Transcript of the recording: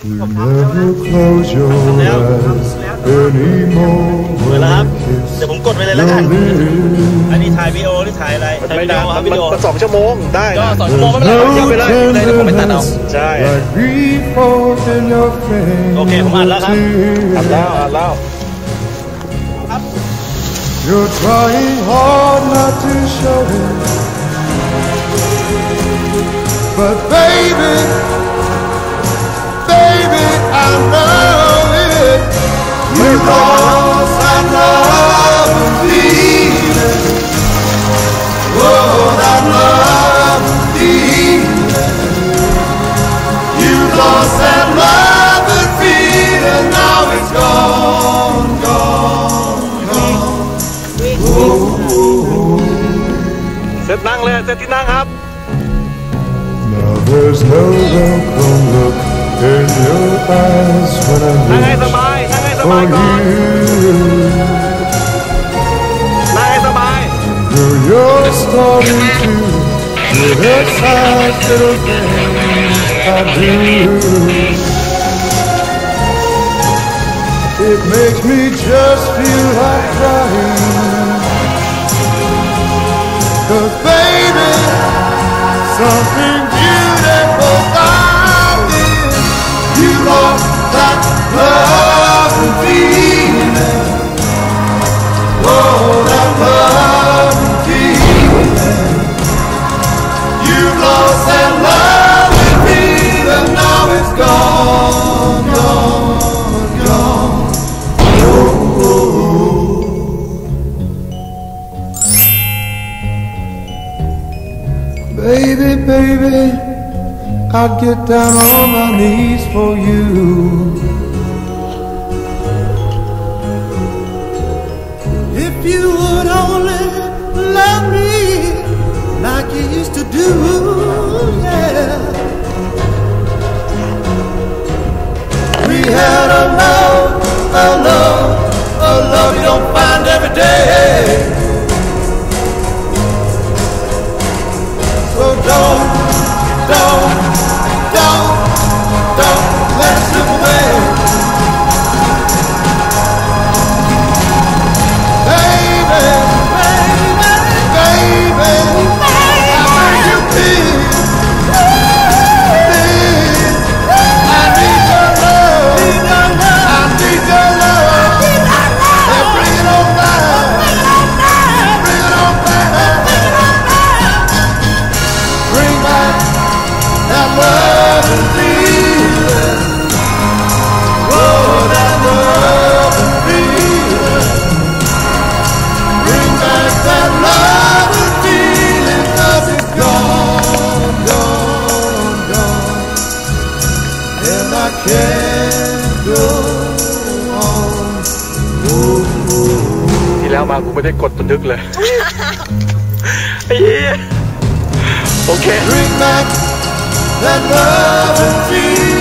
You never close your eyes เปิด anymore แล้วครับ when you เดี๋ยว kiss ผมกดไปเลยแล้ว your กัน lips. อันนี้ถ่ายวีดีโอหรือถ่ายอะไรถ่ายไม่วิดีนาโอนครับวิมันดีโอมันสองชั่วโมงได้ก็นะสองชั่วโมงไม่เป็นไรเดี๋ยวไปเลยเลยเดี๋ยวผมไปตัดเอาใช่ Like grief falls in your face. โอเคผมอ่านแล้วครับอัดแล้วอัดแล้ว You're trying hard not to show it. But baby, baby, lost that love and freedom, now it's gone, gone, gone. Ooh, up. Now there's no welcome look in your eyes when I reach for you. Your story too, little thing do. It makes me just feel like Baby, I'd get down on my knees for you. If you would only love me like you used to do, yeah. We had a love, a love, a love you don't find don't, ที่แล้วมากูไม่ได้กดบันทึกเลยไอ้เหี้ยโอเค Bring back that love and feeling.